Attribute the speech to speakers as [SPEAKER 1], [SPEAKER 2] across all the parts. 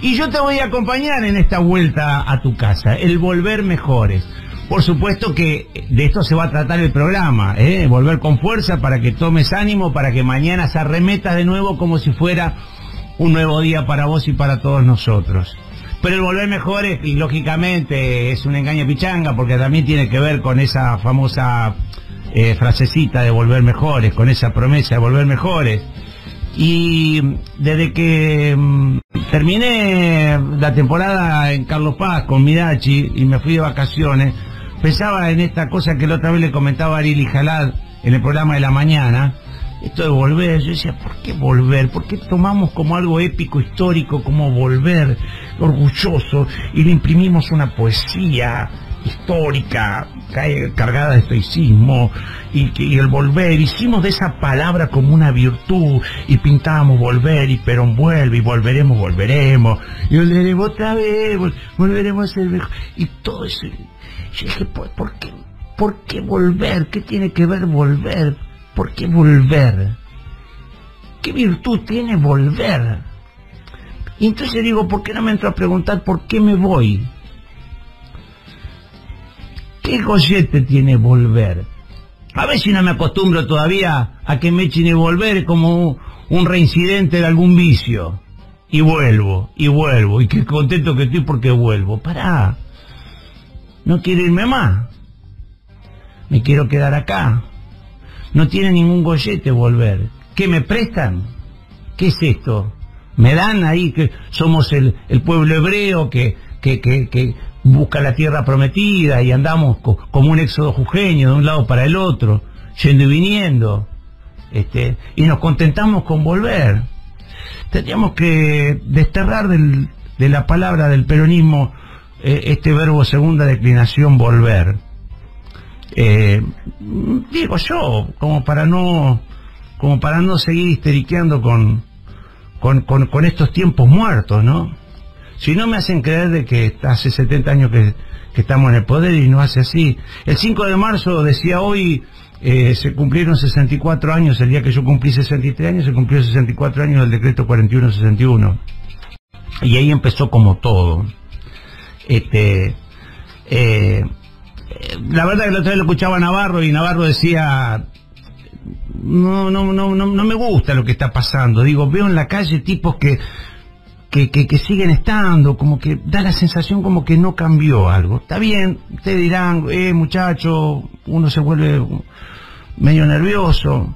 [SPEAKER 1] Y yo te voy a acompañar en esta vuelta a tu casa, el volver mejores. Por supuesto que de esto se va a tratar el programa, ¿eh? volver con fuerza para que tomes ánimo, para que mañana se arremetas de nuevo como si fuera un nuevo día para vos y para todos nosotros. Pero el volver mejores, lógicamente, es un engaño pichanga, porque también tiene que ver con esa famosa eh, frasecita de volver mejores, con esa promesa de volver mejores. Y desde que mm, terminé la temporada en Carlos Paz con Midachi y me fui de vacaciones, pensaba en esta cosa que la otra vez le comentaba a Arili Jalad en el programa de la mañana, esto de volver, yo decía, ¿por qué volver? ¿Por qué tomamos como algo épico, histórico, como volver, orgulloso, y le imprimimos una poesía histórica, cargada de estoicismo, y, y el volver, hicimos de esa palabra como una virtud, y pintábamos volver, y Perón vuelve, y volveremos, volveremos, y volveremos otra vez, volveremos a ser mejor, y todo eso. Yo dije, ¿por qué? ¿Por qué volver? ¿Qué tiene que ver volver? ¿Por qué volver? ¿Qué virtud tiene volver? Y entonces digo, ¿por qué no me entro a preguntar por qué me voy? ¿Qué gollete tiene volver? A ver si no me acostumbro todavía a que me echen y volver como un reincidente de algún vicio. Y vuelvo, y vuelvo, y qué contento que estoy porque vuelvo. Pará, no quiero irme más. Me quiero quedar acá. No tiene ningún gollete volver. ¿Qué me prestan? ¿Qué es esto? Me dan ahí que somos el, el pueblo hebreo que, que, que, que, busca la tierra prometida y andamos co, como un éxodo jujeño de un lado para el otro, yendo y viniendo. Este, y nos contentamos con volver. Tendríamos que desterrar del, de la palabra del peronismo eh, este verbo segunda declinación volver. Eh, digo yo, como para no, como para no seguir histeriqueando con, con, con, con, estos tiempos muertos, ¿no? Si no me hacen creer de que hace 70 años que, estamos en el poder y no hace así. El 5 de marzo, decía hoy, eh, se cumplieron 64 años, el día que yo cumplí 63 años, se cumplió 64 años del decreto 4161. Y ahí empezó como todo. Este, eh, la verdad que la otra vez lo escuchaba a Navarro y Navarro decía, no, no, no, no, no me gusta lo que está pasando. Digo, veo en la calle tipos que, que, siguen estando, como que da la sensación como que no cambió algo. Está bien, ustedes dirán, eh, muchacho, uno se vuelve medio nervioso.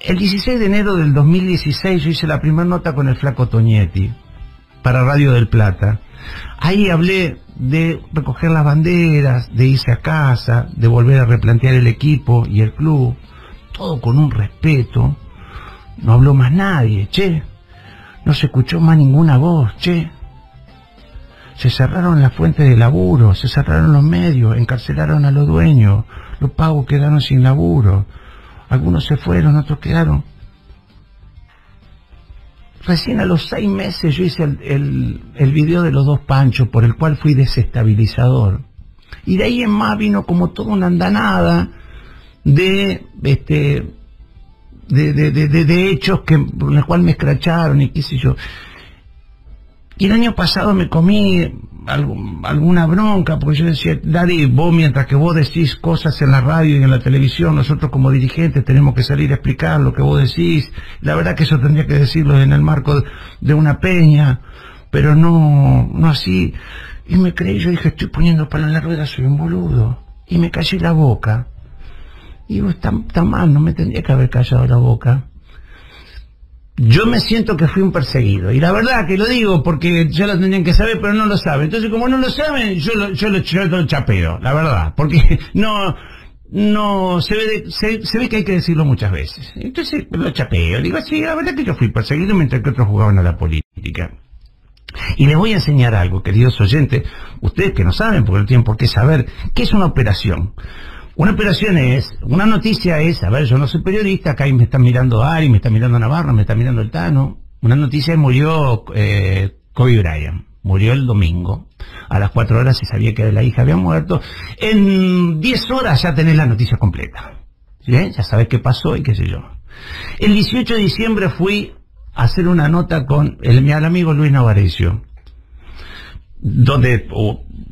[SPEAKER 1] El 16 de enero del 2016 yo hice la primera nota con el flaco Toñetti para Radio del Plata. Ahí hablé de recoger las banderas, de irse a casa, de volver a replantear el equipo y el club, todo con un respeto. No habló más nadie, che. No se escuchó más ninguna voz, che. Se cerraron las fuentes de laburo, se cerraron los medios, encarcelaron a los dueños, los pagos quedaron sin laburo. Algunos se fueron, otros quedaron. Recién a los seis meses yo hice el, el, el, video de los dos panchos por el cual fui desestabilizador. Y de ahí en más vino como toda una andanada de este de, de, de, de hechos que, los cuales me escracharon y qué sé yo. Y el año pasado me comí algo, alguna bronca, porque yo decía, Daddy, vos mientras que vos decís cosas en la radio y en la televisión, nosotros como dirigentes tenemos que salir a explicar lo que vos decís. La verdad que eso tendría que decirlo en el marco de una peña, pero no, no así. Y me creí, yo dije, estoy poniendo palo en la rueda, soy un boludo. Y me callé la boca. Y digo, está, está mal, no me tendría que haber callado la boca yo me siento que fui un perseguido. Y la verdad que lo digo porque ya lo tendrían que saber, pero no lo saben. Entonces, como no lo saben, yo lo, yo lo, yo lo chapeo, la verdad. Porque no, no, se ve, se, ve que hay que decirlo muchas veces. Entonces lo chapeo. Digo, sí, la verdad que yo fui perseguido mientras que otros jugaban a la política. Y les voy a enseñar algo, queridos oyentes, ustedes que no saben, porque no tienen por qué saber, qué es una operación. Una operación es, una noticia es, a ver, yo no soy periodista, acá me están mirando Ari, me está mirando Navarro, me está mirando el Tano. Una noticia es murió eh, Kobe Bryant, murió el domingo. A las cuatro horas se sabía que la hija había muerto. En diez horas ya tenés la noticia completa. ¿Sí? Ya sabés qué pasó y qué sé yo. El 18 de diciembre fui a hacer una nota con el, mi amigo Luis Navarecio, donde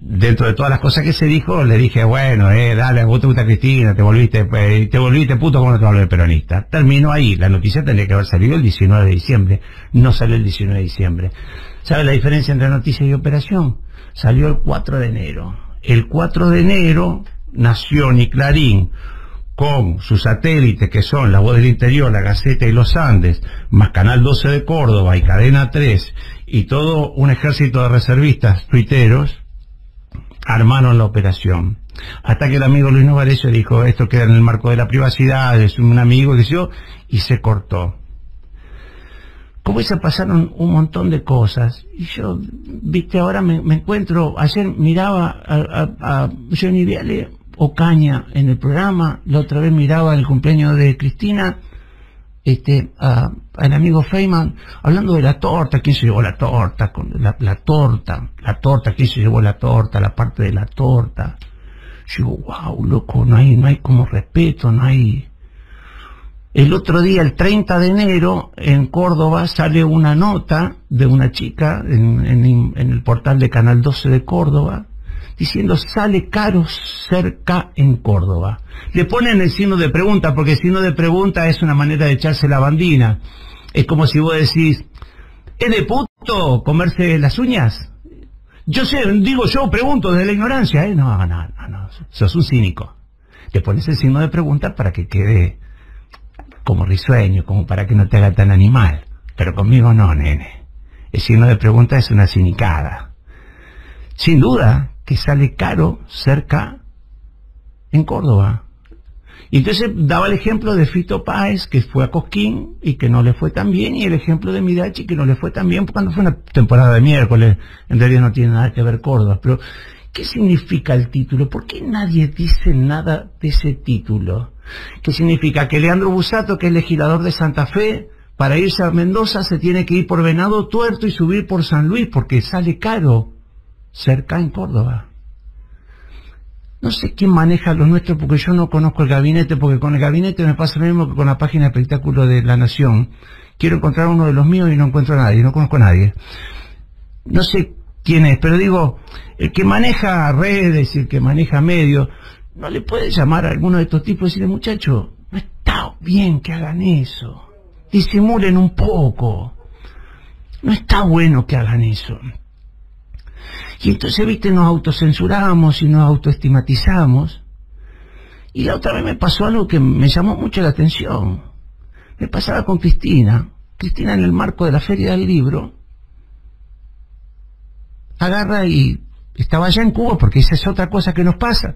[SPEAKER 1] dentro de todas las cosas que se dijo, le dije, bueno, eh, dale, vos te gusta Cristina, te volviste, eh, te volviste puto no te de peronista. Terminó ahí, la noticia tendría que haber salido el 19 de diciembre, no salió el 19 de diciembre. ¿Sabe la diferencia entre noticia y operación? Salió el 4 de enero. El 4 de enero nació ni Clarín con sus satélites que son La Voz del Interior, La Gaceta y Los Andes, más Canal 12 de Córdoba y Cadena 3 y todo un ejército de reservistas tuiteros, armaron la operación. Hasta que el amigo Luis Novarecio dijo, esto queda en el marco de la privacidad, es un amigo, que yo, y se cortó. Como se pasaron un montón de cosas. Y yo, viste, ahora me, encuentro, ayer miraba a, a Johnny Viale Ocaña en el programa, la otra vez miraba el cumpleaños de Cristina, este, al amigo Feynman, hablando de la torta, quién se llevó la torta, con la, torta, la torta, quién se llevó la torta, la parte de la torta. Yo digo, wow, loco, no hay, no hay como respeto, no hay. El otro día, el 30 de enero, en Córdoba sale una nota de una chica en el portal de Canal 12 de Córdoba, diciendo sale caro cerca en Córdoba. Le ponen el signo de pregunta, porque el signo de pregunta es una manera de echarse la bandina. Es como si vos decís, ¿es de puto comerse las uñas? Yo sé, digo yo, pregunto desde la ignorancia, ¿eh? No, no, no, no, sos un cínico. Le pones el signo de pregunta para que quede como risueño, como para que no te haga tan animal. Pero conmigo no, nene. El signo de pregunta es una cinicada. Sin duda, que sale caro cerca en Córdoba. Y entonces daba el ejemplo de Fito Páez, que fue a Cosquín y que no le fue tan bien, y el ejemplo de Midachi, que no le fue tan bien cuando fue una temporada de miércoles. En realidad no tiene nada que ver Córdoba. Pero, ¿qué significa el título? ¿Por qué nadie dice nada de ese título? ¿Qué significa? Que Leandro Busato, que es legislador de Santa Fe, para irse a Mendoza se tiene que ir por Venado Tuerto y subir por San Luis, porque sale caro cerca en Córdoba. No sé quién maneja lo nuestro porque yo no conozco el gabinete, porque con el gabinete me pasa lo mismo que con la página de espectáculo de La Nación. Quiero encontrar uno de los míos y no encuentro a nadie, no conozco a nadie. No sé quién es, pero digo, el que maneja redes y el que maneja medios, no le puede llamar a alguno de estos tipos y decirle, muchacho, no está bien que hagan eso. Disimulen un poco. No está bueno que hagan eso. Y entonces, viste, nos autocensuramos y nos autoestimatizamos. Y la otra vez me pasó algo que me llamó mucho la atención. Me pasaba con Cristina. Cristina en el marco de la Feria del Libro agarra y estaba allá en Cuba, porque esa es otra cosa que nos pasa.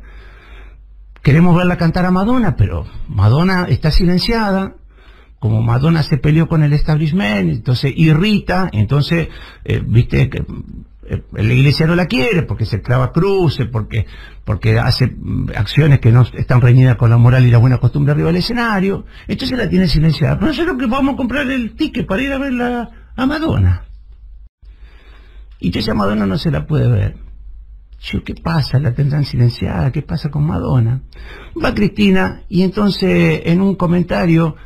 [SPEAKER 1] Queremos verla cantar a Madonna, pero Madonna está silenciada, como Madonna se peleó con el establishment, entonces irrita, entonces, eh, viste, la iglesia no la quiere porque se clava cruces, porque, porque hace mm, acciones que no están reñidas con la moral y la buena costumbre arriba del escenario, entonces la tiene silenciada. Pero nosotros que vamos a comprar el ticket para ir a ver a Madonna. Y entonces a Madonna no se la puede ver. Yo, ¿qué pasa? ¿La tendrán silenciada? ¿Qué pasa con Madonna? Va Cristina y entonces en un comentario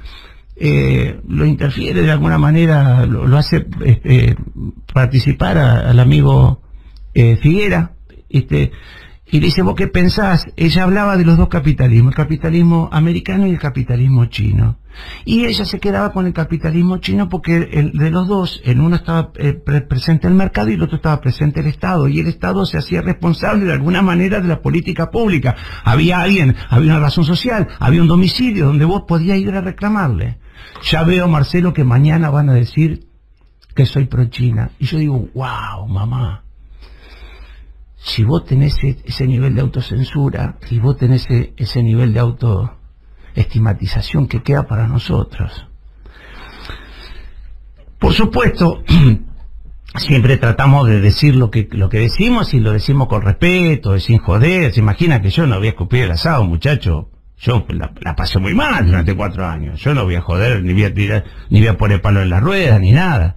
[SPEAKER 1] eh, lo interfiere de alguna manera, lo, hace este, participar al amigo eh, Figuera, este, y le dice, ¿vos qué pensás? Ella hablaba de los dos capitalismos, el capitalismo americano y el capitalismo chino. Y ella se quedaba con el capitalismo chino porque el, de los dos, en uno estaba eh, presente el mercado y el otro estaba presente el Estado. Y el Estado se hacía responsable de alguna manera de la política pública. Había alguien, había una razón social, había un domicilio donde vos podías ir a reclamarle. Ya veo, Marcelo, que mañana van a decir soy pro-China. Y yo digo, wow, mamá. Si vos tenés e-, ese nivel de autocensura y vos tenés e-, ese nivel de autoestimatización que queda para nosotros. Por supuesto, siempre tratamos de decir lo que, lo que decimos y lo decimos con respeto, sin joder. Se imagina que yo no voy a escupir el asado, muchacho. Yo la, pasé muy mal durante cuatro años. Yo no voy a joder, ni voy a tirar, ni voy a poner palo en la rueda, ni nada.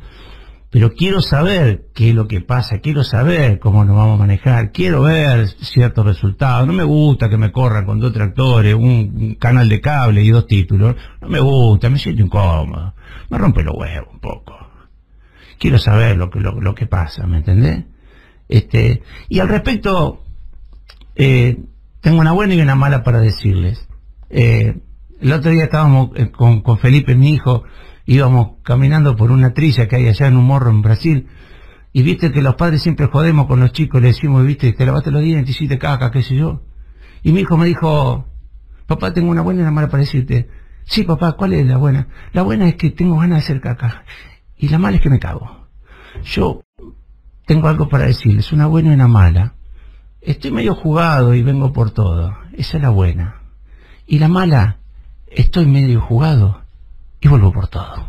[SPEAKER 1] Pero quiero saber qué es lo que pasa, quiero saber cómo nos vamos a manejar, quiero ver ciertos resultados. No me gusta que me corran con dos tractores, un, canal de cable y dos títulos. No me gusta, me siento incómodo. Me rompe los huevos un poco. Quiero saber lo que, lo, lo que pasa, ¿me entendés? Este, y al respecto, eh, tengo una buena y una mala para decirles. Eh, el otro día estábamos eh, con, con Felipe, mi hijo, íbamos caminando por una trilla que hay allá en un morro en Brasil, y viste que los padres siempre jodemos con los chicos, le decimos, viste, te lavaste los dientes, hiciste caca, qué sé yo. Y mi hijo me dijo, papá, tengo una buena y una mala para decirte. Sí, papá, ¿cuál es la buena? La buena es que tengo ganas de hacer caca. Y la mala es que me cago. Yo tengo algo para decirles, una buena y una mala. Estoy medio jugado y vengo por todo. Esa es la buena. Y la mala, estoy medio jugado y vuelvo por todo.